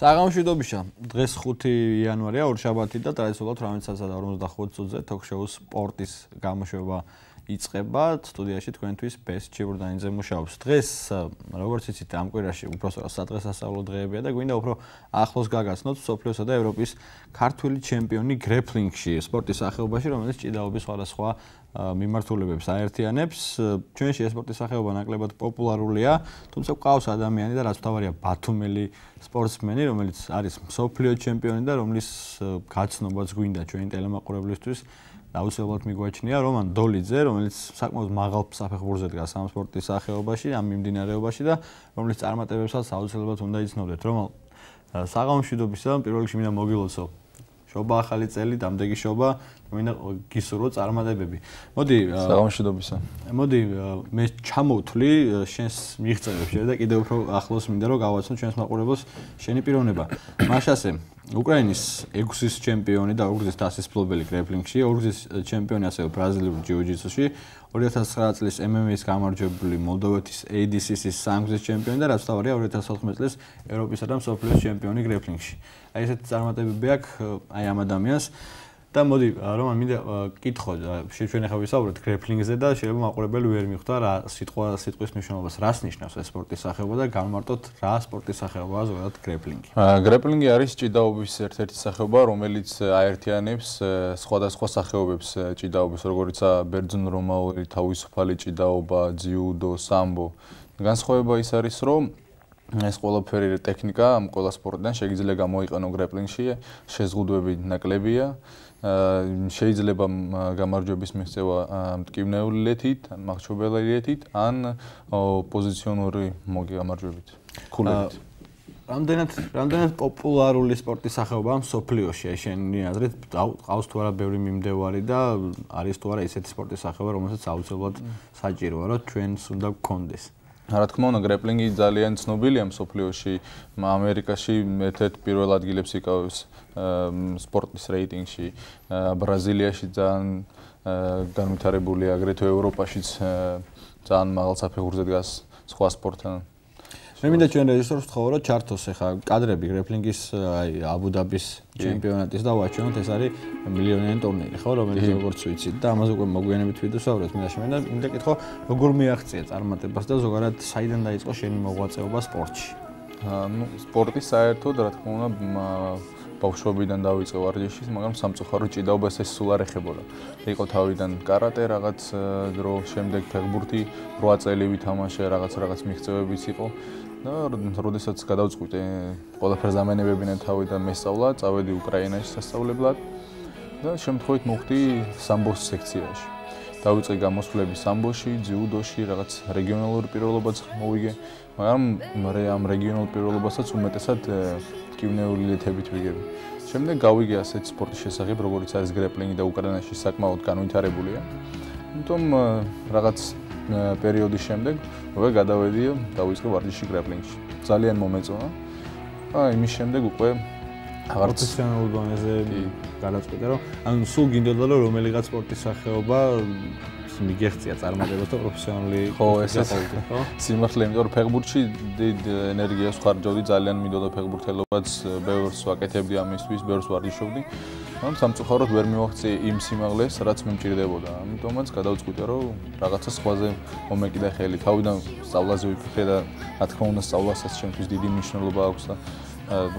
საღამშვიდობიშა. დღეს 5 იანვარია, ორშაბათი და ტრადიციულად 18:55-ზე თოქშოუს სპორტის გამოშვება იწება სტუდიაში თქვენთვის ბეს ჩიბურდანიძე მუშაობს. დღეს როგორც იცით ამ კვირაში უბრალოდ სადღესასწაულო დღეებია და გვინდა უფრო ახლოს გაგაცნოთ სოფლიოსა და ევროპის ქართული ჩემპიონი გრეპლინგში, სპორტის სახეობაში, რომელიც ჭიდაობის სხვადასხვა მიმართულებებს აერთიანებს. ჩვენში სპორტის სახეობა ნაკლებად პოპულარულია, თუმცა ყავს ადამიანი და რაც თავარია ბათუმელი სპორტსმენი, რომელიც არის სოფლიო ჩემპიონი და რომლის გაცნობაც გვინდა ჩვენი ტელემაყურებლისთვის. აუცილებლად მიგვაჩნია რომან დოლიძე, რომელიც საკმაოდ მაღალ საფეხურზე დგას ამ სპორტის სახეობაში, ამ მიმდინარეობაში და რომლის წარმატებებსაც აუცილებლად უნდა იცნობდეთ. რომან საღამოშვიდობისა პირველ რიგში მინდა მოგილოცო შობა ახალი წელი, დამდეგი შობა, მინდა გისურვო წარმატებები. მოდი საღამოშვიდობისა. მოდი მე ჩამოვთვლი შენს მიღწევებს შე და კიდევ უფრო ახლოს მინდა რომ გავაცნო ჩვენს მაყურებელს შენი პიროვნება. მაშასე უკრაინის 6-ის ჩემპიონი და 4-ის დასის ფლობელი გრეპლინგში, 4-ის ჩემპიონი ასევე ბრაზილიურ ჯიუ-ჯიტსუში, 2009 წლის MMA-ის გამარჯვებული მოლდოვეთის ADCC-ის 3-ის ჩემპიონი და რაც თავარია 2014 წლის ევროპისა და მსოფლიოს ჩემპიონი გრეპლინგში. აი ესეთი წარმატებები აქვს აი ამ ადამიანს. და მოდი რომან მინდა კითხო შეჩვენ ახლა ვისაუბრეთ გრეპლინგზე და შეიძლება მაყურებელი ვერ მიხვდა რა სიტყვა სიტყვის მნიშვნელობას რას ნიშნავს ეს სპორტის სახეობა და განმარტოთ რა სპორტის სახეობაა ზოგადად გრეპლინგი. გრეპლინგი არის ჭიდაობის ერთ-ერთი სახეობა რომელიც აერთიანებს სხვადასხვა სახეობებს ჭიდაობის როგორიცაა ბერძნ-რომაული თავისუფალი ჭიდაობა, ძიუდო, სამბო. განსხვავება ის არის რომ ეს ყველაფერი ტექნიკა ამ ყველა სპორტიდან შეიძლება გამოიყენო გრეპლინგში, შეზღუდვები ნაკლებია. შეიძლება გამარჯვების მიღწევა მტკივნეული ლეთით, მახჩობელი ლეთით ან პოზიციონური მოგამარჯვებით. ქულებით. რამდენად რამდენად პოპულარული სპორტის სახეობაა მსოფლიოში? შენი აზრით, ყავს თუ არა ბევრი მიმდევარი და არის თუ არა ესეთი სპორტის სახეობა, რომელსაც აუცილებლად საჭიროა, რომ ჩვენს უნდა გქონდეს? რა თქმა უნდა, გრეპლინგი ძალიან ცნობილია მსოფლიოში, ამერიკაში ერთ-ერთ პირველ ადგილებს იკავებს სპორტის რეიტინგში, ბრაზილიაში ძალიან განვითარებულია, აგრეთვე ევროპაშიც ძალიან მაღალ საფეხურზე დგას სხვა სპორტთან. მე მინდა ჩვენ რეჟისორს ვთხოვო რომ ჩართოს ახლა კადრები გრეფლინგის э, აი აბუდაბის ჩემპიონატის და ვაჩვენოთ ეს არის მილიონიანი ტურნირი ხო რომელიც როგორც ვიცით და ამაზე უკვე მოგვიანებით ვიდოსაუბრეთ მინდა შემენა მინდა კითხო როგორ მიაღწია წარმატებას და ზოგადად საიდან დაიწყო შენი მოღვაწეობა სპორტში? ну спорти საერთოდ რა თქმა უნდა ბავშვობიდან დავიწყე ვარჯიშის, მაგრამ სამწუხაროდ ჭიდაობას ეს სულ არ ეხებოდა. იყო თავიდან карате, რაღაც э, დრო შემდეგ ფეხბურთი, 8 წელი ვითამაშე, რაღაც რაღაც მიღწევებიც იყო. და როდესაც გადავწყვიტე ყველაფერს ამენებებინე თავი და მესწავლა, წავედი უკრაინაში სასწავლებლად და შემთხვევით მოხდი სამბოს სექციაში. დავიწყე გამოსვლები სამბოში, ძიუდოში, რაღაც რეგიონალური პიროვნებაც მოვიგე, მაგრამ მე ამ რეგიონულ პიროვნებასაც უმეტესად კივნეული ლეთებით ვიგები. შემდეგ გავიგე ასეთ სპორტის შესახებ, როგორც არის გრეპლინგი და უკრაინაში საკმაოდ განვითარებულია. ამიტომ რაღაც პერიოდის შემდეგ უკვე გადავედი დავიწყე ვარჯიში გრაპლინგში. ძალიან მომეწონა. აა იმის შემდეგ უკვე აღარ პროფესიონალურ დონეზე გადაწყვეტე რომ ანუ სულ გინდოდა რომ რომელიღაც სპორტის სახეობა მიგეღწია წარმატებას და პროფესიონალი ხო ესეც ხო სიმართლე იმიტომ რომ ფეხბურთში დიდ ენერგიას ხარჯავდი ძალიან მინდოდა ფეხბურთელობაც ბევრს ვაკეთებდი ამისთვის ბევრს ვარჯიშობდი მაგრამ სამწუხაროდ ვერ მივახცე იმ სიმაღლეს რაც მე მჭირდებოდა ამიტომაც გადავწყვიტე რომ რაღაცა სხვაზე მომეკიდა ხელი თავიდან სწავლაზე ვიფიქრე და რა თქმა უნდა სწავლასაც ჩემთვის დიდი მნიშვნელობა აქვს და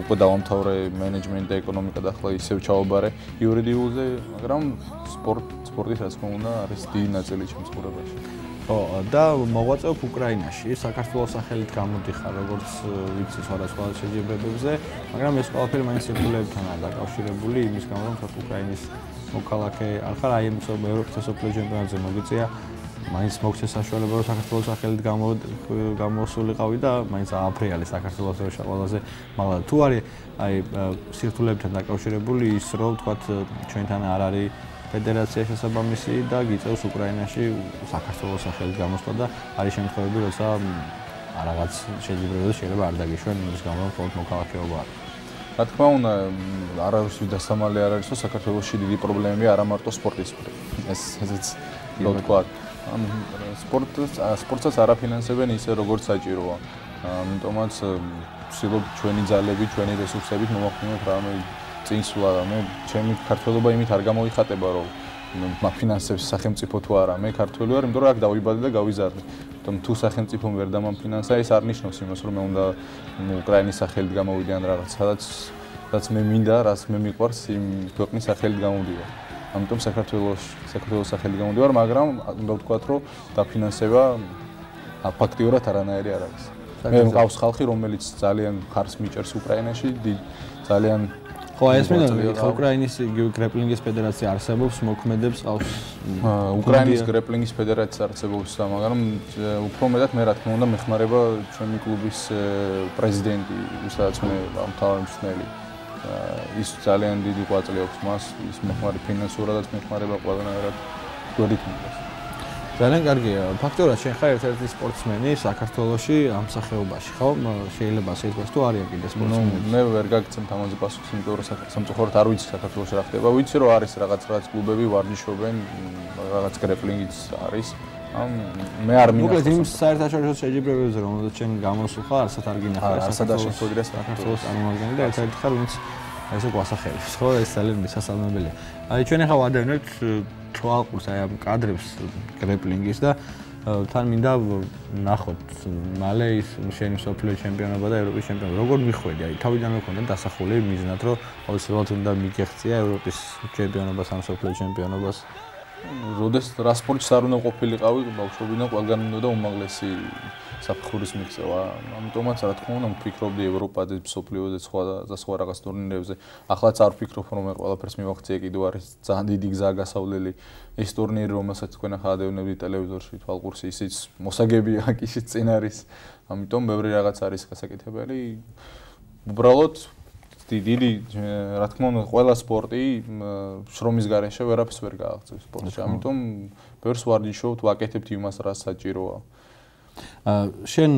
უკვე დავამთავრე მენეჯმენტი და ეკონომიკა და ახლა ისევ ჩავაბარე იურიდიულზე მაგრამ სპორტ სპორტის რა თქმა უნდა არის დიდი ნაწილი ჩემს ცხოვრებაში. ხო, და მოღვაწეობ უკრაინაში, საქართველოს სახელით გამოდიხარ, როგორც ვიცი სხვადასხვა შეჯიბრებებზე, მაგრამ ეს ყველაფერი მაინც სირთულეებთანაა დაკავშირებული, იმის გამო რომ თქვა უკრაინის მოქალაქე არ ხარ, აი ეს ევროპის სოფლიო ჩემპიონატზე მოგიწია, მაინც მოგცე საშუალება რომ საქართველოს სახელით გამოსულიყავი და მაინც ააფრიალე საქართველოს როშა ყველაზე მაგრამ თუ არის აი სირთულეებთან დაკავშირებული ის რომ თქვა ჩვენთან არ არის ფედერაცია შესაბამისი და გიწევს უკრაინაში საქართველოს სახელით გამოსვლა და არის შემთხვევები, როცა რაღაც შეჯიბრებებს შეიძლება არ დაგიშვენ იმის გამო, რომ ფონდ მოქალაქეობა არის. რა თქმა უნდა, არავის ვიდასამალე არ არის, რომ საქართველოსში დიდი პრობლემები არა მარტო სპორტის მხრივ. ეს ესეც რო თქვა, ან სპორტს სპორტსაც არაფინანსებენ ისე როგორც საჭიროა. ამიტომაც ვცდილობ ჩვენი ძალები, ჩვენი რესურსებით მოვახდინოთ რამე წინსვლა და მე ჩემი ქართველობა იმით არ გამოიხატება რომ მაფინანსებს სახელმწიფო თუ არა. მე ქართველი ვარ იმიტომ რომ აქ დავიბადე და გავიზარდე თუმ თუ სახელმწიფომ ვერ დამამფინანსა ეს არ ნიშნავს იმას რომ მე უნდა უკრაინის სახელით გამოვიდე ან რაღაც. სადაც რაც მე მინდა რაც მე მიყვარს იმ ქვეყნის სახელით გამოვიდე ამიტომ საქართველოს საქართველოს სახელით გამოვიდე მაგრამ უნდა ვთქვათ რომ დაფინანსება ფაქტიურად არანაირი არ არის. მე მყავს ხალხი რომელიც ძალიან ხარს მიჭერს უკრაინაში ძალიან ხო ეს მინდა ხო უკრაინის გრეპლინგის ფედერაცია არსებობს მოქმედებს ყავს უკრაინის გრეპლინგის ფედერაცია არსებობს მაგრამ უფრო მეტად მე რა თქმა უნდა მეხმარება ჩვენი კლუბის პრეზიდენტი ვისაც მე ამთავრებს მსნელი ის ძალიან დიდი ყვაწლი აქვს მას ის მეხმარი ფინანსურადაც მეხმარება ყველანაირად. გვერდით მიდას ძალიან კარგია. ფაქტობრივად შენ ხარ ერთ-ერთი სპორტსმენი საქართველოში ამ სახეობაში, ხო? შეიძლება ასე ითქვას, თუ არიან კიდე სპორტსმენები. მე ვერ გაგცემ თამაზე პასუხს, იმიტომ რომ სამწუხაროდ არ ვიცი საქართველოში რა ხდება. ვიცი რომ არის რაღაც რაღაც კლუბები ვარჯიშობენ, რაღაც გრეპლინგიც არის. ამ მე არ მინახავს. მოკლედ იმ საერთაშორისო შეჯიბრებებზე რომელზეც შენ გამოსულ ხარ, არცად არ გინახავს საქართველოს ფედერაციის საქართველოს წარმომადგენელი და ერთ-ერთი ხარ ვინც ესე გვასახელებს, ხო? ეს ძალიან მისასალმებელია. აი ჩვენ ახლა ვადევნებთ თვალყურს აი ამ კადრებს გრეპლინგის და თან მინდა ნახოთ მალე ის შენი სოფლიო ჩემპიონობა და ევროპის ჩემპიონობა როგორ მიხვედი? აი თავიდან მქონდა დასახული მიზნად რომ აუცილებლად უნდა მიგეხცია ევროპის ჩემპიონობას ან სოფლიო ჩემპიონობას. როდეს რა სპორტის არ უნდა ყოფილიყავი ბავშვობიდან ყველგან უნდა და უმაღლესი საფეხურის მიღწევა. ამიტომაც რა თქმა უნდა ვფიქრობდი ევროპაზე სოფლიოზე სხვა და სხვა რაღაც ტურნირებზე. ახლაც არ ვფიქრობ რომ მე ყველაფერს მივახციე კიდევ არის ძალიან დიდი გზა გასავლელი ეს ტურნირი რომელსაც თქვენ ახლა ადევნებდი ტელევიზორში თვალყურსი ისიც მოსაგებია კიშიც წინ არის ამიტომ ბევრი რაღაც არის გასაკეთებელი. უბრალოდ დიდი რა თქმა უნდა ყველა სპორტი შრომის გარეშე ვერაფერს ვერ გააღწევს სპორტში. ამიტომ ბევრს ვარჯიშობთ, ვაკეთებთ იმას, რაც საჭიროა. შენ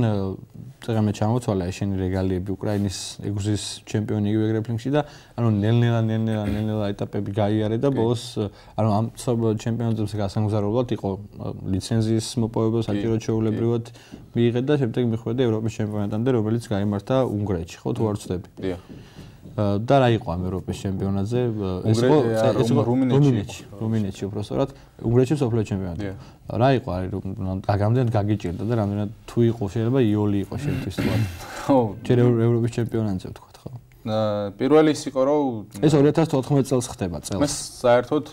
წეგამე ჩამოთვალა შენი რეგალიები უკრაინის ეგზის ჩემპიონი იგივე გრეპლინგში და ანუ ნელ-ნელა ნელ-ნელა ნელ-ნელა ეტაპები გაიარე და ბოლოს ანუ ამ ჩემპიონატებზე გასამგზავრებლად იყო ლიცენზიის მოპოვება საჭირო ჩეულებრივად მიიღე და შემდეგ მიხვედე ევროპის ჩემპიონატამდე რომელიც გამართა უნგრეთში ხო თუ არ ვცდები? დიახ. და რა იყო ამ ევროპის ჩემპიონატზე? ეს იყო ეს იყო რუმინეთში, რუმინეთში უბრალოდ უნგრეთში სოფლიო ჩემპიონატი. რა იყო არის გაგამდენ გაგიჭირდა და რამდენად თუ იყო შეიძლება იოლი იყო შენთვის თქვა. ხო, ჯერ ევროპის ჩემპიონატზე ვთქვა. პირველი ის იყო რომ ეს 2014 წელს ხდება წელს. მე საერთოდ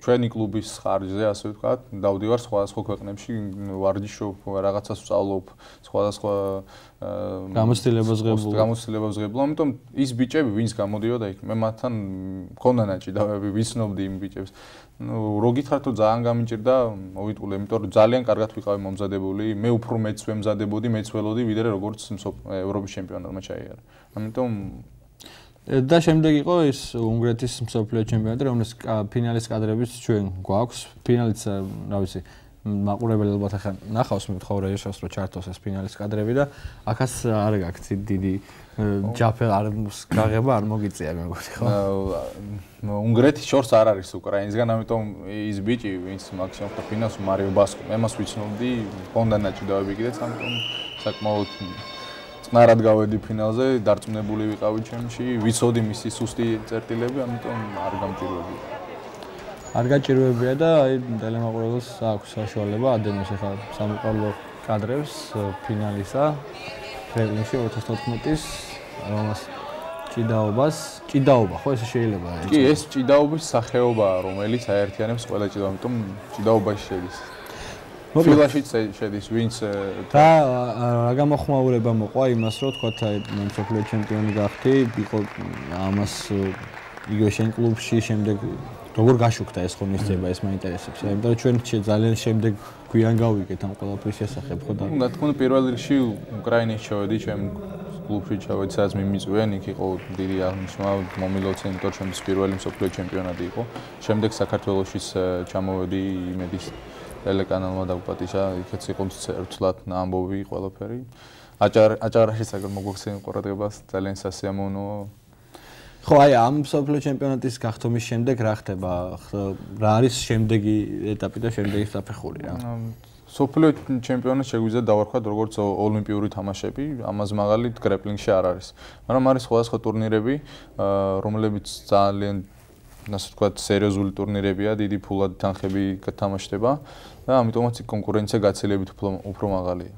ჩვენი კლუბის ხარჯზე ასე ვთქვათ, დავდივარ სხვა სხვა ქვეყნებში ვარჯიშობ, რაღაცას ვსწავლობ, სხვადასხვა გამოცდილებას ღებულ. გამოცდილებას ღებულ, ამიტომ ის ბიჭები, ვინც გამოდიოდა იქ, მე მათთან მქონდა ნაჭიდავები, ვიცნობდი იმ ბიჭებს. ნუ რო გითხრათ თუ ძალიან გამიჭირდა, მოვიტყულე, იმიტომ რომ ძალიან კარგად ვიყავი მომზადებული, მე უფრო მეც ვემზადებოდი, მეც ველოდი, ვიდრე როგორც ევროპის ჩემპიონატმა ჩაიარა. ამიტომ და შემდეგ იყო ის უნგრეთის მსოფლიო ჩემპიონატი, რომელის ფინალის კადრებიც ჩვენ გვაქვს. ფინალიც, რა ვიცი, მაყურებელი ალბათ ახლა ნახავს მე თქო რეჟისორს რომ ჩართოს ეს ფინალის კადრები და ახაც არ გაქვს დიდი ჯაფე არ გაღება არ მოგიწია მე მგონი ხო? უნგრეთის შორს არ არის უკრაინისგან, ამიტომ ის ბიჭი, ვინც მაქსიმუმ ხა ფინალს მარიო ბასკო, მე მას ვიცნობდი, ჰონდა ნაჭიდავები კიდეც, ამიტომ საკმაოდ ნარად გავედი ფინალზე, დარწმუნებული ვიყავი ჩემში, ვიცოდი მისი სუსტი წერტილები, ამიტომ არ გამჭირვებია. არ გაჭირვებია და აი ტელემაყურებელს აქვს საშუალება ადენოს ახლა სამყარო კადრებს ფინალისა ფრენლინში 2014-ის რომას ჭიდაობას, ჭიდაობა ხო ეს შეიძლება? კი, ეს ჭიდაობის სახეობაა, რომელიც აერთიანებს ყველა ჭიდაობას, ამიტომ ჭიდაობაში შედის. ფილაშიც შედის ვინც და რა გამოხმაურება მოყვა იმას რომ თქვა მსოფლიო ჩემპიონი გახდი იყო ამას იგივე შენ კლუბში შემდეგ როგორ გაშუქდა ეს ხომ ისება ეს მაინტერესებს აი და ჩვენ ძალიან შემდეგ გვიან გავიგეთ ამ ყველაფრის შესახებ ხო და რა თქმა უნდა პირველ რიგში უკრაინის ჩავედი ჩემ კლუბში ჩავედი სადაც მიმიწვიან იქ იყო დიდი აღნიშნა მომილოცენ იმიტომ რომ ჩემს პირველი მსოფლიო ჩემპიონატი იყო. შემდეგ საქართველოსშიც ჩამოვედი იმედის ტელეკანალმა დაგვპატიშა, იქაც იყო ცერცლად ამბობი ყველაფერი. აჭარ აჭარაში საგერ მოგვხსენ ყურადღებას ძალიან სასიამოვნოა. ხო, აი ამ სოფლიო ჩემპიონატის გახდომის შემდეგ რა ხდება? რა არის შემდეგი ეტაპი და შემდეგი საფეხური რა? სოფლიო ჩემპიონატს შეგვიძლია დავარქვათ როგორც ოლიმპიური თამაშები, ამას მაგალით გრეპლინგში არ არის. მაგრამ არის სხვადასხვა ტურნირები, რომლებიც ძალიან ასე ვთქვათ, სერიოზული ტურნირებია, დიდი ფულად თანხები გათამაშდება და ამიტომაც კონკურენცია გაცილებით უფრო უფრო მაღალია.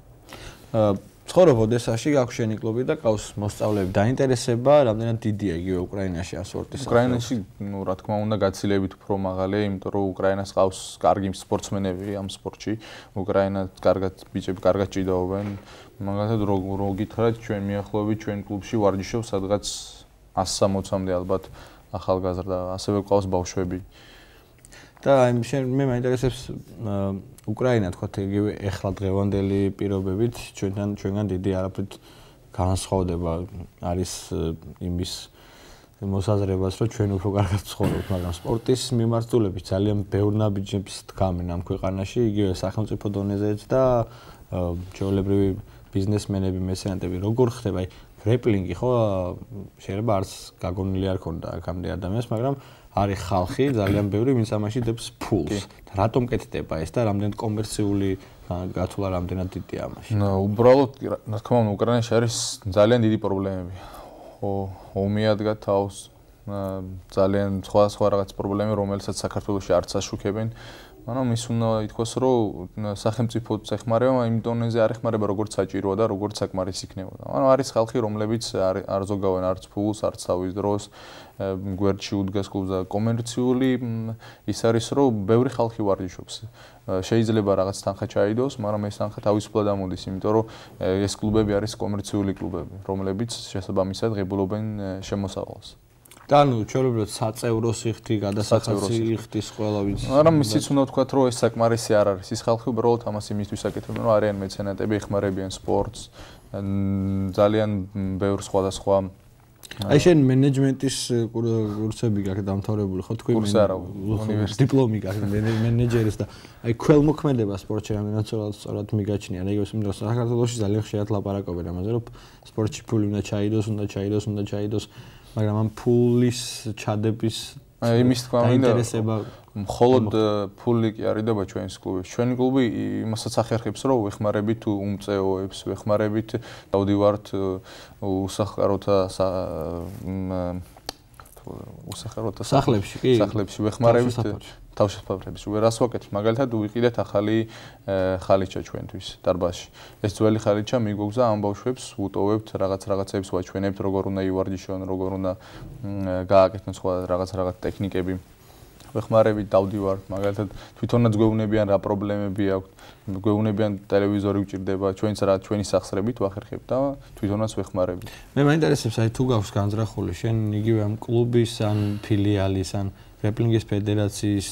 ცხოვრობ ოდესაში, გაქვს შენი კლუბი და ყავს მოსწავლეები. დაინტერესება რამდენად დიდია იგივე უკრაინაში ასპორტის? უკრაინაში, ну, რა თქმა უნდა, გაცილებით უფრო მაღალია, იმიტომ რომ უკრაინას ყავს კარგი სპორტსმენები ამ სპორტში. უკრაინა კარგად ბიჭები კარგად ჭიდაობენ. მაგალითად, რო გითხრათ, ჩვენ მიახლოებით ჩვენ კლუბში ვარჯიშობს სადღაც 160-მდე ალბათ ახალგაზრდა, ასევე ყავს ბავშვები. და აი შენ მე მაინტერესებს უკრაინა თქვა იგივე ეხლა დღევანდელი პირობებით ჩვენთან ჩვენგან დიდი არაფრით განსხვავდება არის იმის მოსაზრებას რომ ჩვენ უფრო კარგად ცხოვრობთ მაგრამ სპორტის მიმართულებით ძალიან ბევრ ნაბიჯებს დგამენ ამ ქვეყანაში იგივე სახელმწიფო დონეზეც და ჩვეულებრივი ბიზნესმენები მესენატები როგორ ხდება აი გრეპლინგი ხო შეიძლება არც გაგონილი არ ქონდა აქამდე ადამიანს მაგრამ არის ხალხი ძალიან ბევრი ვინც ამაში დებს ფულს რატომ კეთდება ეს და რამდენ კომერციული გათვლა რამდენად დიდია ამაში? ნუ უბრალოდ რა თქმა უნდა უკრაინაში არის ძალიან დიდი პრობლემები. ომი ადგა თავს ძალიან სხვა სხვა რაღაც პრობლემები რომელსაც საქართველოსში არც აშუქებენ მაგრამ ის უნდა ითქვას, რომ სახელმწიფო წეხმარება იმ დონეზე არ ეხმარება როგორც საჭიროა და როგორც საკმარის იქნებოდა. ანუ არის ხალხი, რომლებიც არ ზოგავენ არც ფულს, არც თავის დროს გვერდში უდგას კლუბს და კომერციული ის არის, რომ ბევრი ხალხი ვარჯიშობს. შეიძლება რაღაც თანხა ჩაიდოს, მაგრამ ეს თანხა თავისუფლად ამოდის, იმიტომ რომ ეს კლუბები არის კომერციული კლუბები, რომლებიც შესაბამისად ღებულობენ შემოსავალს. და ნუ ჩვეულებრივად საწევრო სიხთი, გადასახადო სიხთის ყველა ვიცი. მაგრამ ისიც უნდა ვთქვა, რომ ეს საკმარისი არ არის. ის ხალხი უბრალოდ ამას იმისთვის აკეთებენ, რომ არიან მეცენატები, ეხმარებიან სპორტს, ძალიან ბევრ სხვადასხვა აი შენ მენეჯმენტის კურსები გაქვს დამთავრებული ხო თქვი უნივერსიტეტი დიპლომი გაქვს მენეჯერის და აი ქველმოქმედება სპორტში რამდენად სწორად მიგაჩნია რა იგივე სიმდროს საქართველოსში ძალიან ხშირად ლაპარაკობენ ამაზე რომ სპორტში ფული უნდა ჩაიდოს უნდა ჩაიდოს უნდა ჩაიდოს მაგრამ ამ ფულის ჩადების აი იმის თქვა მინდა ინტერესება მხოლოდ ფული კი არ იდობა ჩვენს კლუბში. ჩვენი კლუბი იმასაც ახერხებს, რომ ვეხმარებით უმწეოებს, ვეხმარებით დავდივართ უსახკაროთა უსახკაროთა სახლებში კი სახლებში ვეხმარებით თავშესაფრების უერას ვაკეთებ? მაგალითად ვიყიდეთ ახალი ხალიჩა ჩვენთვის დარბაზში. ეს ძველი ხალიჩა მიგვგზა ამ ბავშვებს უტოვებთ რაღაც რაღაცებს ვაჩვენებთ როგორ უნდა ივარჯიშონ როგორ უნდა გააკეთონ სხვა რაღაც რაღაც ტექნიკები. ვეხმარებით დავდივართ მაგალითად თვითონაც გვეუბნებიან რა პრობლემები აქვს გვეუბნებიან ტელევიზორი გჭირდება ჩვენც რა ჩვენი სახსრებით ვახერხებთ და თვითონაც ვეხმარებით. მე მაინტერესებს აი თუ გაქვს განზრახული შენ იგივე ამ კლუბის ან ფილიალის ან რეპლინგის ფედერაციის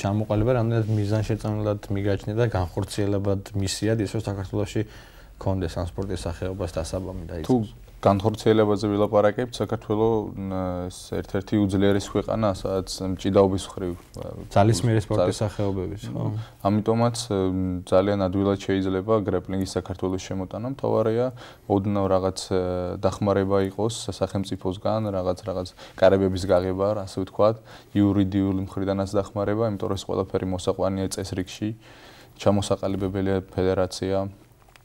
ჩამოყალიბება რამდენად მიზანშეწონილად მიგაჩნია და განხორციელებად მისიად ისე საქართველოსში კონდეს ამ სპორტის სახეობას დასაბამი და ის თუ განხორციელებაზე ვილაპარაკებთ საქართველოს ერთ-ერთი უძლიერეს ქვეყანა სადაც მჭიდაობის ხრივ ძალისმიერი სპორტის სახეობების ხო? ამიტომაც ძალიან ადვილად შეიძლება გრეპლინგის საქართველოს შემოტანა მთავარია. ოდნავ რაღაც დახმარება იყოს სახელმწიფოსგან რაღაც რაღაც კარებების გაღება ასე ვთქვათ. იურიდიული მხრიდანაც დახმარება იმიტომ რომ ეს ყველაფერი მოსაყვანია წესრიგში. ჩამოსაყალიბებელია ფედერაცია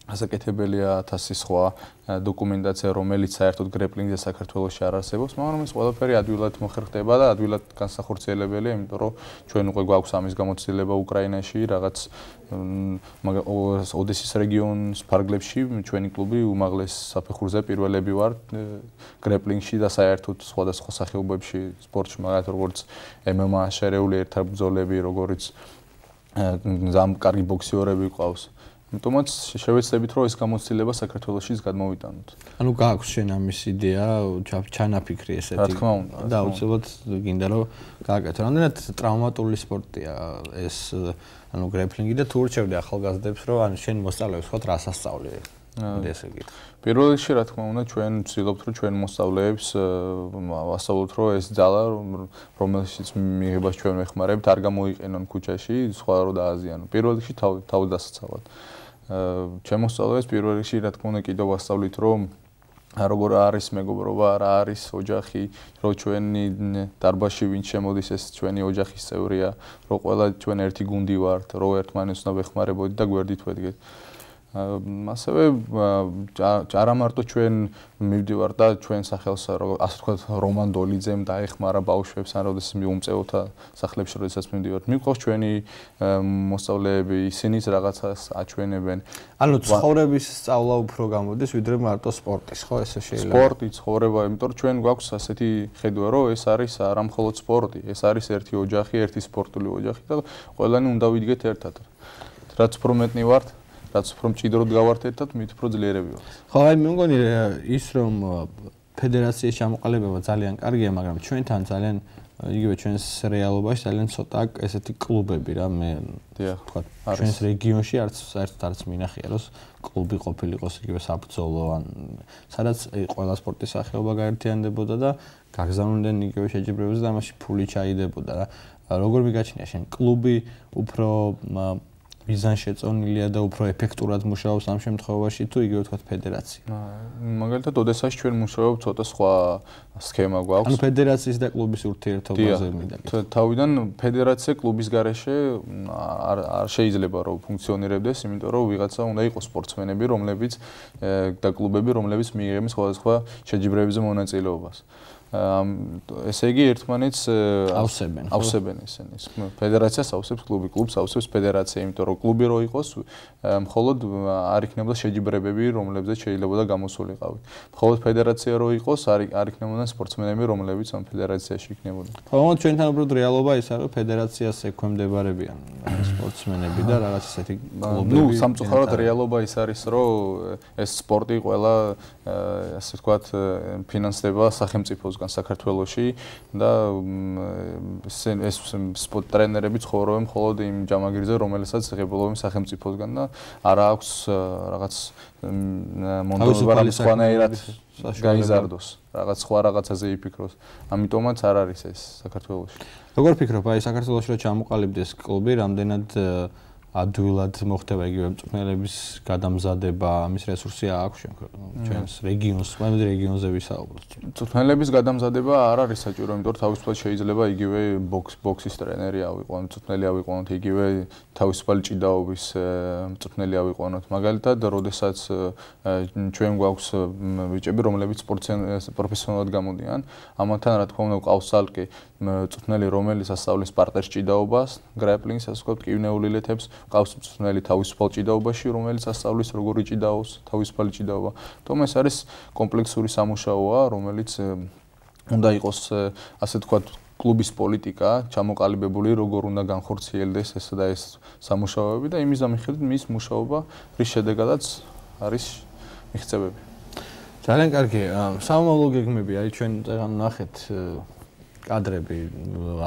ასაკეთებელია 1000 სხვა დოკუმენტაცია, რომელიც საერთოდ გრეპლინგზე საქართველოში არ არსებობს, მაგრამ ეს ყველაფერი ადვილად მოხერხდება და ადვილად განსახორციელებელია, იმიტომ რომ ჩვენ უკვე გვაქვს ამის გამოცდილება უკრაინაში, რაღაც ოდესის რეგიონის ფარგლებში ჩვენი კლუბი უმაღლეს საფეხურზე პირველები ვარ გრეპლინგში და საერთოდ სხვადასხვა სახეობებში სპორტში, მაგალითად როგორც MMA შერეული ერთაბრძოლები, როგორც ზამ კარგი ბოქსიორები ყავს. ამიტომაც შევეცდებით რომ ეს გამოცდილება საქართველოსშიც გადმოვიტანოთ. ანუ გააქვს შენ ამის იდეა, ჩანაფიქრი ესეთი. რა თქმა უნდა. და აუცილებლად გინდა რომ გააკეთო. რამდენად ტრავმატული სპორტია ეს ანუ გრეპლინგი და თუ რჩევდი ახალგაზრდებს რომ ანუ შენ მოსწავლეებს ხო რას ასწავლე? ესე იგი. პირველ რიგში რა თქმა უნდა ჩვენ ვცდილობთ რომ ჩვენ მოსწავლეებს ვასწავლოთ რომ ეს ძალა რომელშიც მიიღებას ჩვენ ვეხმარებთ არ გამოიყენონ ქუჩაში, სხვა რო დააზიანონ. პირველ რიგში თავი დასაცავად. ჩემო სწავლეს პირველ რიგში რა თქმა უნდა კიდევ ვასწავლით რომ როგორ არის მეგობრობა, რა არის ოჯახი, რო ჩვენი დარბაში ვინ შემოდის ეს ჩვენი ოჯახის წევრია, რო ყველა ჩვენ ერთი გუნდი ვართ, რო ერთმანეთს უნდა ვეხმარებოდით და გვერდით ვედგეთ. ასევე არა მარტო ჩვენ მივდივარ და ჩვენ სახელს ასე თქვა რომან დოლიძემ დაეხმარა ბავშვებს ან როდესაც მიუმწეოთა სახლებში როდესაც მივდივარ. მიყავს ჩვენი მოსწავლეები ისინიც რაღაცას აჩვენებენ. ანუ ცხოვრების სწავლა უფრო გამოდის ვიდრე მარტო სპორტის ხო ესე შეიძლება? სპორტი ცხოვრება იმიტომ რომ ჩვენ გვაქვს ასეთი ხედვა რომ ეს არის არა მხოლოდ სპორტი. ეს არის ერთი ოჯახი ერთი სპორტული ოჯახი და ყველანი უნდა ვიდგეთ ერთად რაც უფრო მეტნი ვართ რაც უფრო მჭიდროდ გავართეთად, მით უფრო ძლიერები ვართ. ხო, აი მე მგონი ის რომ ფედერაციის ჩამოყალიბება ძალიან კარგია, მაგრამ ჩვენთან ძალიან იგივე ჩვენს რეალობაში ძალიან ცოტა ესეთი კლუბები რა მე თქვა ჩვენს რეგიონში არც საერთოდ არც მინახია რომ კლუბი ყოფილიყოს იგივე საბრძოლო ან სადაც ყველა სპორტის სახეობა გაერთიანდებოდა და გაგზავნოდნენ იგივე შეჯიბრებებზე და ამაში ფული ჩაიდებოდა რა. როგორ მიგაჩნია შენ? კლუბი უფრო მიზანშეწონილია და უფრო ეფექტურად მუშაობს ამ შემთხვევაში თუ იგივე თქვა ფედერაცია. მაგალითად, ოდესას ჩვენ მუშაობთ ცოტა სხვა სქემა გვაქვს. ანუ ფედერაციის და კლუბის ურთიერთობაზე მიდაგეთ. თავიდან ფედერაცია კლუბის გარეშე არ არ შეიძლება რომ ფუნქციონირებდეს, იმიტომ რომ ვიღაცა უნდა იყოს სპორტსმენები, რომლებიც და კლუბები, რომლებიც მიიღებენ სხვადასხვა შეჯიბრებებზე მონაწილეობას. ესე იგი ერთმანეთს ავსებენ ავსებენ ესენი ფედერაციას ავსებს კლუბი კლუბს ავსებს ფედერაცია იმიტომ რომ კლუბი რო იყოს მხოლოდ არ იქნებოდა შეჯიბრებები რომლებზეც შეიძლება და გამოსულიყავი მხოლოდ ფედერაცია რო იყოს არ არ იქნებოდა სპორტსმენები რომლებიც ამ ფედერაციაში იქნებოდა ხო მაგრამ ჩვენთან უბრალოდ რეალობა ის არის რომ ფედერაციას ექვემდებარებიან სპორტსმენები და რაღაც ისეთი კლუბები ნუ სამწუხაროდ რეალობა ის არის რომ ეს სპორტი ყველა ასე ვთქვათ ფინანსდება სახელმწიფოსგან საქართველოში და ეს სპორტ ტრენერები ცხოვრობენ მხოლოდ იმ ჯამაგირზე, რომელსაც ღებულობენ სახელმწიფოსგან და არა აქვს რაღაც მონდობარი სხვანაირად გაიზარდოს, რაღაც სხვა რაღაცაზე იფიქროს. ამიტომაც არ არის ეს საქართველოში. როგორ ფიქრობ, აი საქართველოში რა ჩამოყალიბდეს კლუბი, რამდენად ადვილად მოხდება იგივე მწვრთნელების გადამზადება, ამის რესურსი აქვს ჩვენს რეგიონს, მაგრამ რეგიონზე ვისაუბროთ. მწვრთნელების გადამზადება არ არის საჭირო, იმიტომ რომ თავისუფლად შეიძლება იგივე ბოქს ბოქსის ტრენერი ავიყვანოთ, მწვრთნელი ავიყვანოთ, იგივე თავისუფალი ჭიდაობის მწვრთნელი ავიყვანოთ. მაგალითად, როდესაც ჩვენ გვაქვს ბიჭები, რომლებიც პროფესიონალად გამოდიან, ამათთან რა თქმა უნდა ყავს სალკი მწვრთნელი, რომელიც ასწავლის პარტნერს ჭიდაობას, გრეპლინგს, ასე ვთქვათ, კივნეული ლეთებს ყავს მწვრთნელი თავისუფალ ჭიდაობაში, რომელიც ასწავლის როგორ იჭიდაოს, თავისუფალი ჭიდაობა. თუმცა ეს არის კომპლექსური სამუშაოა, რომელიც უნდა იყოს ასე თქვათ კლუბის პოლიტიკა ჩამოყალიბებული, როგორ უნდა განხორციელდეს ეს და ეს სამუშაოები და იმის ამიხედვით მის მუშაობა რის შედეგადაც არის მიღწევები. ძალიან კარგი. სამომავლო გეგმები აი ჩვენ წეგან ნახეთ კადრები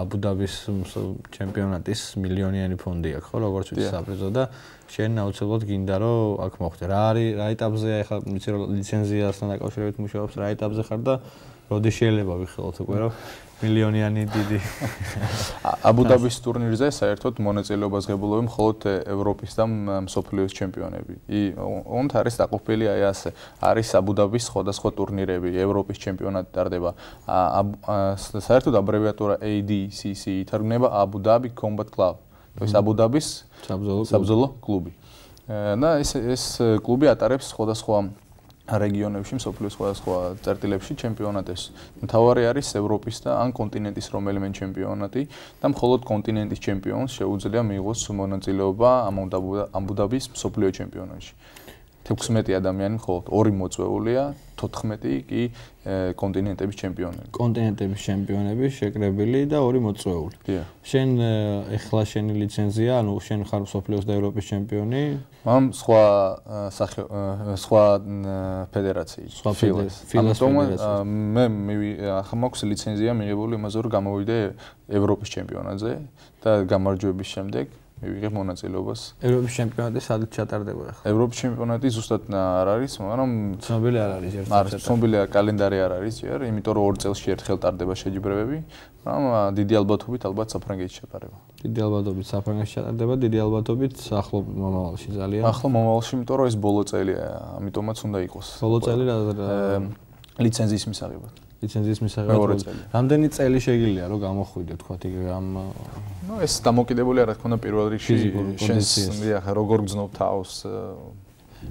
აბუდაბის ჩემპიონატის მილიონიანი ფონდი აქვს ხო როგორც ვიცი საპრიზო და შენ აუცილებლად გინდა რომ აქ მოხდე რა არის რა ეტაპზეა ახლა ვიცი რომ ლიცენზიასთან დაკავშირებით მუშაობს რა ეტაპზე ხარ და როდი შეიძლება ვიხილოთ უკვე რომ მილიონიანი დიდი აბუდაბის ტურნირზე საერთოდ მონაწილეობას ღებულობენ მხოლოდ ევროპის და მსოფლიოს ჩემპიონები. ი უნთ არის დაყოფილი აი ასე. არის აბუდაბის სხვადასხვა ტურნირები, ევროპის ჩემპიონატი ტარდება. საერთოდ აბრევიატურა ADCC ითარგმნება Dhabi Combat Club. ეს აბუდაბის საბრძოლო კლუბი. და ეს ეს კლუბი ატარებს სხვადასხვა რეგიონებში, მსოფლიოს სხვადასხვა წერტილებში ჩემპიონატებს. მთავარი არის ევროპის და ან კონტინენტის რომელიმე ჩემპიონატი და მხოლოდ კონტინენტის ჩემპიონს შეუძლია მიიღოს მონაწილეობა ამ აბუდაბის მსოფლიო ჩემპიონატში. 16 ადამიანი მხოლოდ ორი მოწვეულია, 14 კი კონტინენტების ჩემპიონები. კონტინენტების ჩემპიონები შეკრებილი და ორი მოწვეული. შენ ეხლა შენი ლიცენზია, ანუ შენ ხარ სოფლიოს და ევროპის ჩემპიონი? მამ სხვა სახე სხვა ფედერაციის. სხვა ფედერაციის. მე ახლა მაქვს ლიცენზია მიღებული იმაზე რომ გამოვიდე ევროპის ჩემპიონატზე და გამარჯვების შემდეგ მივიღებ მონაწილეობას. ევროპის ჩემპიონატი სადაც ჩატარდება ახლა? ევროპის ჩემპიონატი ზუსტად არ არის, მაგრამ ცნობილი არ არის ერთად. არ ცნობილი კალენდარი არ არის, ჯერ, იმიტომ რომ ორ წელში ერთხელ ტარდება შეჯიბრებები, მაგრამ დიდი ალბათობით ალბათ საფრანგეთში ჩატარება. დიდი ალბათობით საფრანგეთში ჩატარდება, დიდი ალბათობით ახლო მომავალში ძალიან. ახლო მომავალში, იმიტომ რომ ეს ბოლო წელია, ამიტომაც უნდა იყოს. ბოლო წელი რა ლიცენზიის მისაღებად. ლიცენზიის მისაღებად რამდენი წელი შეგიძლია რომ გამოხვიდე თქვა იქ ამ ნუ ეს დამოკიდებულია რა თქმა უნდა პირველ რიგში შენს დიახ როგორ გძნობ თავს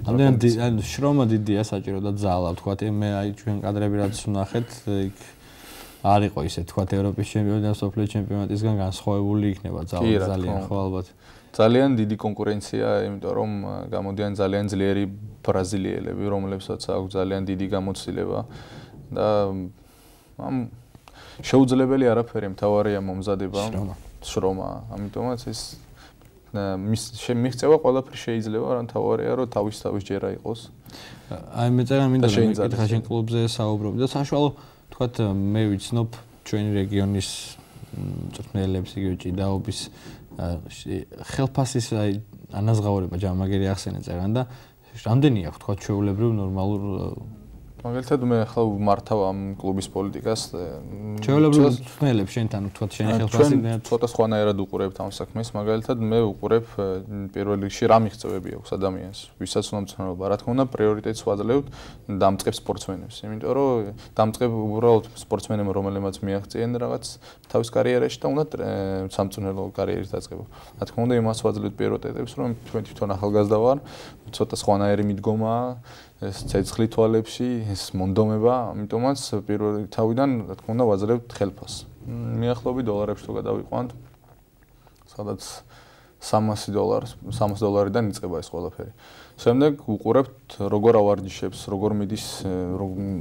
რამდენი ან შრომა დიდია საჭირო და ძალა თქვა მე აი ჩვენ კადრები რაც ვნახეთ იქ არ იყო ისე თქვა ევროპის ჩემპიონატი და სოფლიო ჩემპიონატისგან განსხვავებული იქნება ძალა ძალიან ხო ალბათ ძალიან დიდი კონკურენცია იმიტომ რომ გამოდიან ძალიან ძლიერი ბრაზილიელები რომლებსაც აქვს ძალიან დიდი გამოცდილება და ამ შეუძლებელი არაფერი მთავარია მომზადება. შრომა. ამიტომაც ეს მის შემიღწევა ყველაფერი შეიძლება რა მთავარია რომ თავის თავის ჯერა იყოს. აი მე წერა მინდა რომ მეკითხა შენ კლუბზე საუბრობ და საშუალო თქვათ მე ვიცნობ ჩვენი რეგიონის წვრთნელებს იგივე ჭიდაობის ხელფასის აი ანაზღაურება ჯამაგერი ახსენე წერან და რამდენი აქვს თქვათ ჩვეულებრივ ნორმალურ მაგალითად მე ახლა მართავ ამ კლუბის პოლიტიკას ჩვეულებრივ თმელებს შენთან თქვა შენი ხელფასი ჩვენ ცოტა სხვანაირად უყურებთ ამ საქმეს. მაგალითად მე უყურებ პირველ რიგში რა მიღწევები აქვს ადამიანს ვისაც უნდა მცნობა. რა თქმა უნდა პრიორიტეტს ვაძლევთ დამწყებ სპორტსმენებს. იმიტომ რომ დამწყებ უბრალოდ სპორტსმენებმა რომელებმაც მიაღწიენ რაღაც თავის კარიერაში და უნდა სამწუნელო კარიერის დაწყება რა თქმა უნდა იმას ვაძლევთ პრიორიტეტებს რომ ჩვენ თვითონ ახალგაზრდა ვარ ცოტა სხვანაირი მიდგომაა ეს ცეცხლი თვალებში, ეს მონდომება, ამიტომაც პირველი თავიდან, რა თქმა უნდა, ვაძლევთ ხელფას. მიახლოებით დოლარებში თუ გადავიყვანთ, სადაც 300 დოლარს, 300 დოლარიდან იწყება ეს ყველაფერი. შემდეგ უყურებთ როგორ ავარჯიშებს, როგორ მიდის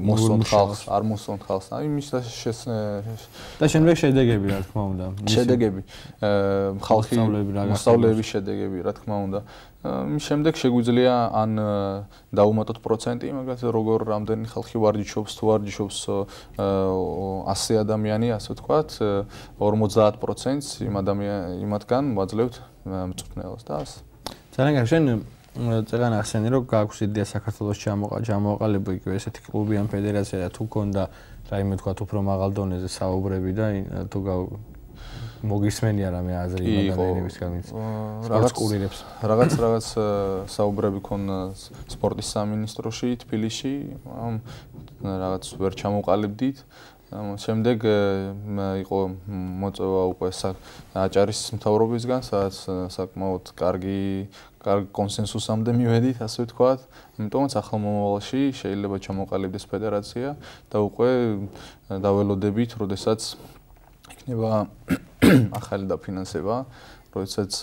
მოსონ ხალხს, არ მოსონ ხალხს. აი მის და შემდეგ შედეგები რა თქმა უნდა. შედეგები. ხალხი მოსავლების შედეგები რა თქმა უნდა. მის შემდეგ შეგვიძლია ან დაუმატოთ პროცენტი, მაგალითად როგორ რამდენი ხალხი ვარჯიშობს, თუ ვარჯიშობს 100 ადამიანი, ასე ვთქვათ, 50%-ს იმ ადამიან იმათგან ვაძლევთ მწვრთნელს და ასე. ძალიან კარგი, შენ წეგან ახსენე რომ გაქვს იდეა საქართველოს ჩამოაყალიბო იგივე ესეთი კლუბი ან ფედერაცია და თუ კონდა რაიმე თქვა უფრო მაღალ დონეზე საუბრები და თუ მოგისმენია რამე აზრი ადამიანების გამიც რაღაც კურირებს რაღაც რაღაც საუბრები ქონა სპორტის სამინისტროში თბილისში ამ რაღაც ვერ ჩამოყალიბდით. შემდეგ იყო მოწევა უკვე აჭარის მთავრობისგან სადაც საკმაოდ კარგი კარგ კონსენსუსამდე მივედით, ასე ვთქვათ. ამიტომაც ახალ მომავალში შეიძლება ჩამოყალიბდეს ფედერაცია და უკვე დაველოდებით, როდესაც იქნება ახალი დაფინანსება, როდესაც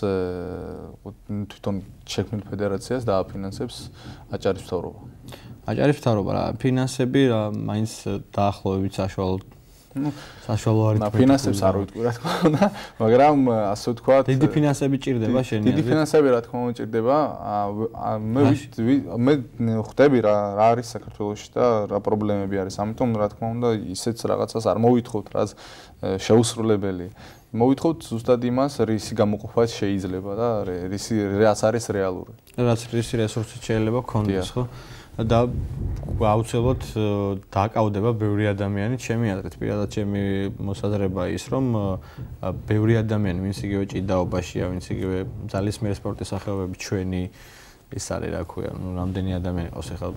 თვითონ შექმნილ ფედერაციას დააფინანსებს აჭარის მთავრობა. აჭარის მთავრობა რა ფინანსები რა მაინც დაახლოებით საშუალო ну საშუალო არის ფინანსებს არ ვიტყვი რა თქმა უნდა მაგრამ ასე ვთქვა დიდი ფინანსები ჭირდება შენი დიდი ფინანსები რა თქმა უნდა ჭირდება მე მე ხვდები რა რა არის საქართველოსში და რა პრობლემები არის ამიტომ რა თქმა უნდა ისეც რაღაცას არ მოვითხოვთ რაც შეუსრულებელი მოვითხოვთ ზუსტად იმას რისი გამოყოფა შეიძლება და რისი რაც არის რეალური რაც რისი რესურსი შეიძლება გქონდეს ხო და აუცილებლად დაკავდება ბევრი ადამიანი. ჩემი აზრით პირადად ჩემი მოსაზრება ის რომ ბევრი ადამიანი ვინც იგივე ჭიდაობაშია ვინც იგივე ძალის მიერ სპორტის სახეობები ჩვენი ის არის რა ქვია ნუ რამდენი ადამიანი ყავს ახლა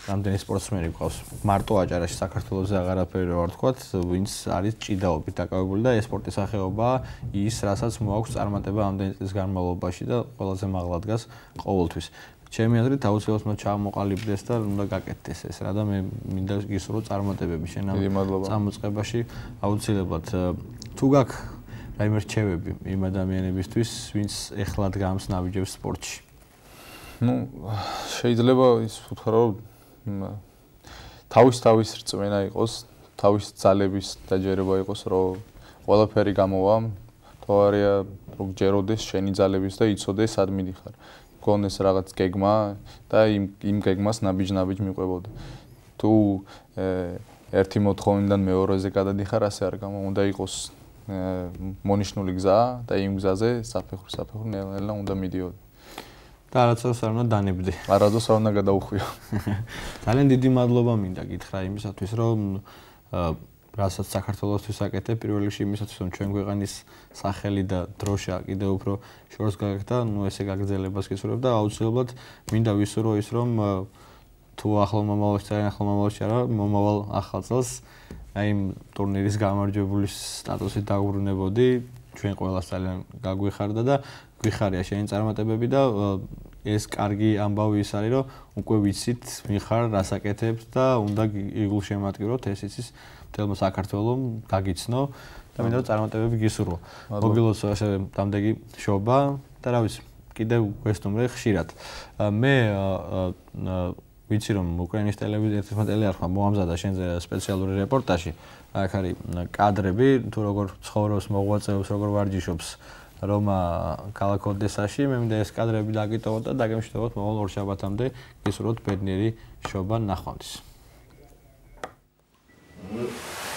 რამდენი სპორტსმენი ყავს? მარტო აჭარაში საქართველოს აღარაფერი ვარ თქვა ვინც არის ჭიდაობით დაკავებული და ეს სპორტის სახეობა ის რასაც მოაქვს წარმატება ამდენი წლის განმავლობაში და ყველაზე მაღლა დგას ყოველთვის ჩემი აზრით აუცილებლად უნდა ჩამოყალიბდეს და უნდა გაკეთდეს ეს რა და მე მინდა გისურვო წარმატებები შენ ამ წამოწყებაში აუცილებლად თუ გაქვს რაიმე რჩევები იმ ადამიანებისთვის ვინც ეხლა დგამს ნაბიჯებს სპორტში? Ну შეიძლება ის ვთქვა რომ თავის თავის რწმენა იყოს თავის ძალების დაჯერება იყოს რომ ყველაფერი გამოვა თორია რომ ჯეროდეს შენი ძალების და იცოდეს სად მიდიხარ გონეს რაღაც გეგმა და იმ იმ გეგმას ნაბიჯ-ნაბიჯ მიყვებოდ. თუ ერთი მოთხოვნიდან მეორეზე გადადიხარ, ასე არ გამო უნდა იყოს მონიშნული გზა და იმ გზაზე საფეხური საფეხური ნელ-ნელა უნდა მიდიოდი. და არაცოს არ უნდა დანებდე. არადოს არ უნდა გადაუხვიო. ძალიან დიდი მადლობა მინდა გითხრა იმისათვის, რომ რასაც საქართველოსთვის აკეთებ, პირველ რიგში იმისათვის, რომ ჩვენ ქვეყნის სახელი და დროშა კიდევ უფრო შორს გაგდა, ნუ ესე გაგრძელებას გისურვებ და აუცილებლად მინდა ვისურვო ის, რომ თუ ახალ მომავალში ძალიან ახალ მომავალში არა, მომავალ ახალ წელს აი იმ ტურნირის გამარჯვებულის სტატუსით დაუბრუნებოდი, ჩვენ ყველას ძალიან გაგვიხარდა და გვიხარია შენი წარმატებები და ეს კარგი ამბავი ის არის, რომ უკვე ვიცით მიხარ რასაკეთებს და უნდა იგულ შემატკივროთ ეს იცის თელმო საქართველოს გაგიცნო და მინდა წარმატებები გისურვო. მოგილოცო ასე დამდეგი შობა და რა ვიცი, კიდევ გვესტუმრე ხშირად. მე ვიცი რომ უკრაინის ტელევიზია ერთმა ტელეარხმა მოამზადა შენზე სპეციალური რეპორტაჟი. აქ არის კადრები, თუ როგორ ცხოვრობს, მოღვაწეობს, როგორ ვარჯიშობს რომა ქალაქ ოდესაში. მე მინდა ეს კადრები დაგიტოვოთ და დაგემშვიდობოთ მომავალ ორ შაბათამდე გისურვოთ ბედნიერი შობა ნახვამდის. Mm-hmm.